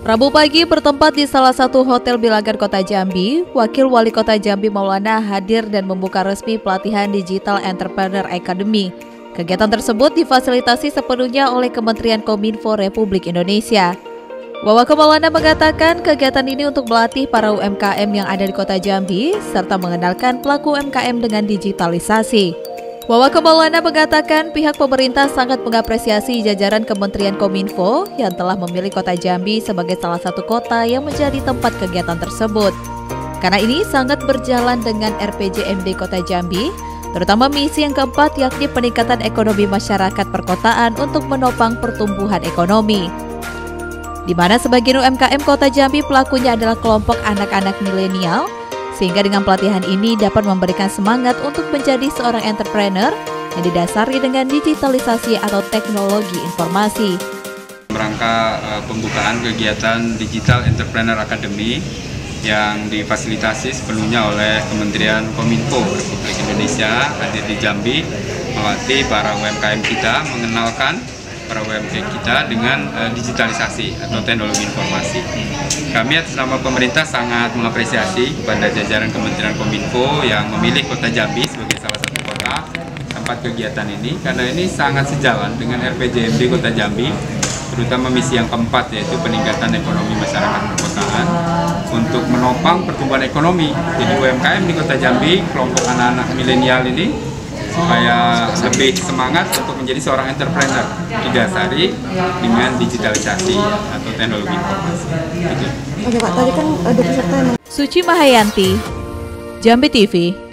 Rabu pagi bertempat di salah satu hotel bilangan kota Jambi, Wakil Wali Kota Jambi Maulana hadir dan membuka resmi pelatihan Digital Entrepreneur Academy. Kegiatan tersebut difasilitasi sepenuhnya oleh Kementerian Kominfo Republik Indonesia. Wawak Maulana mengatakan kegiatan ini untuk melatih para UMKM yang ada di kota Jambi, serta mengenalkan pelaku UMKM dengan digitalisasi. Wawa Kemalana mengatakan pihak pemerintah sangat mengapresiasi jajaran Kementerian Kominfo yang telah memilih kota Jambi sebagai salah satu kota yang menjadi tempat kegiatan tersebut. Karena ini sangat berjalan dengan RPJMD Kota Jambi, terutama misi yang keempat yakni peningkatan ekonomi masyarakat perkotaan untuk menopang pertumbuhan ekonomi. Di mana sebagian UMKM Kota Jambi pelakunya adalah kelompok anak-anak milenial sehingga dengan pelatihan ini dapat memberikan semangat untuk menjadi seorang entrepreneur yang didasari dengan digitalisasi atau teknologi informasi. Merangka uh, pembukaan kegiatan Digital Entrepreneur Academy yang difasilitasi sepenuhnya oleh Kementerian Kominfo Republik Indonesia hadir di Jambi melatih para UMKM kita mengenalkan para UMKM kita dengan uh, digitalisasi atau teknologi informasi. Kami atas nama pemerintah sangat mengapresiasi kepada jajaran Kementerian Kominfo yang memilih Kota Jambi sebagai salah satu kota tempat kegiatan ini karena ini sangat sejalan dengan RPJMD Kota Jambi terutama misi yang keempat yaitu peningkatan ekonomi masyarakat perkotaan untuk menopang pertumbuhan ekonomi. Jadi UMKM di Kota Jambi, kelompok anak-anak milenial ini supaya lebih semangat untuk menjadi seorang entrepreneur didasari dengan digitalisasi atau teknologi informasi. Oke Pak, tadi kan ada peserta Suci Mahayanti, Jambi TV.